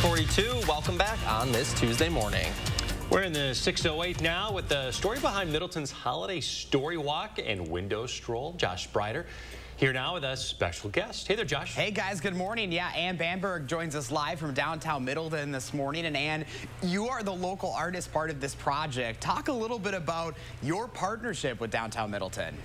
642, welcome back on this Tuesday morning. We're in the 608 now with the story behind Middleton's holiday story walk and window stroll. Josh Sprider here now with a special guest. Hey there, Josh. Hey guys, good morning. Yeah, Ann Bamberg joins us live from downtown Middleton this morning. And Ann, you are the local artist part of this project. Talk a little bit about your partnership with downtown Middleton.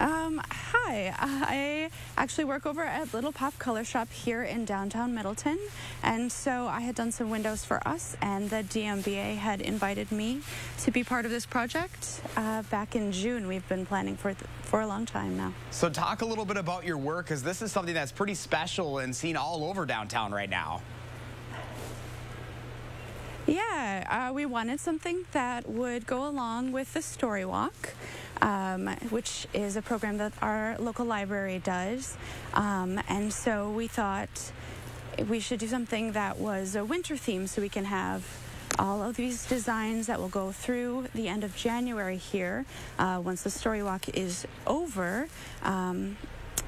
Um, hi, I actually work over at Little Pop Color Shop here in downtown Middleton. And so I had done some windows for us, and the DMBA had invited me to be part of this project uh, back in June. We've been planning for, for a long time now. So, talk a little bit about your work, because this is something that's pretty special and seen all over downtown right now. Yeah, uh, we wanted something that would go along with the story walk um, which is a program that our local library does. Um, and so we thought we should do something that was a winter theme so we can have all of these designs that will go through the end of January here uh, once the story walk is over. Um,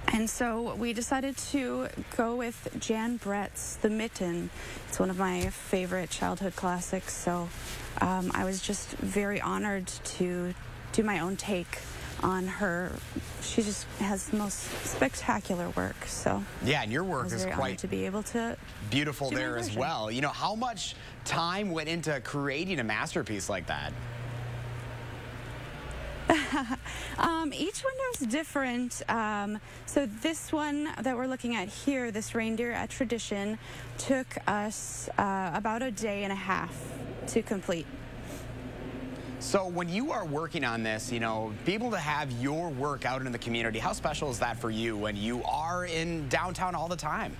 and so we decided to go with Jan Brett's The Mitten. It's one of my favorite childhood classics, so um, I was just very honored to do my own take on her. She just has the most spectacular work. So yeah, and your work is quite to be able to beautiful there as well. You know, how much time went into creating a masterpiece like that? um, each window is different. Um, so this one that we're looking at here, this reindeer at Tradition, took us uh, about a day and a half to complete. So when you are working on this, you know, be able to have your work out in the community, how special is that for you when you are in downtown all the time?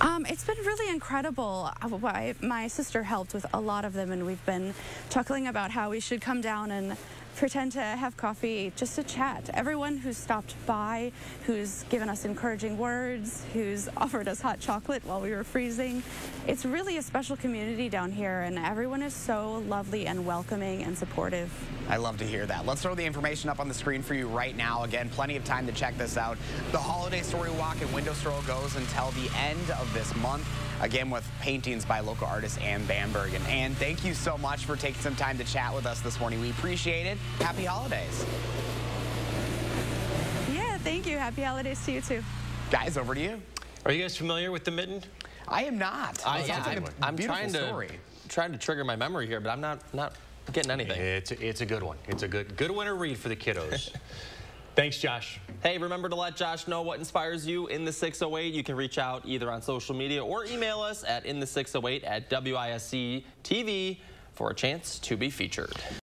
Um, it's been really incredible. Uh, my sister helped with a lot of them, and we've been chuckling about how we should come down and pretend to have coffee just to chat. Everyone who's stopped by, who's given us encouraging words, who's offered us hot chocolate while we were freezing. It's really a special community down here, and everyone is so lovely and welcoming and supportive. I love to hear that. Let's throw the information up on the screen for you right now. Again, plenty of time to check this out. The Holiday Story Walk and Window Stroll goes until the end of this month. Again, with paintings by local artist Ann Bamberg. And Ann, thank you so much for taking some time to chat with us this morning. We appreciate it. Happy holidays. Yeah, thank you. Happy holidays to you, too. Guys, over to you. Are you guys familiar with the mitten? I am not. I, yeah, I'm, I'm trying to trying to trigger my memory here, but I'm not not getting anything. It's a, it's a good one. It's a good good winter read for the kiddos. Thanks, Josh. Hey, remember to let Josh know what inspires you in the 608. You can reach out either on social media or email us at in the 608 at WISC TV for a chance to be featured.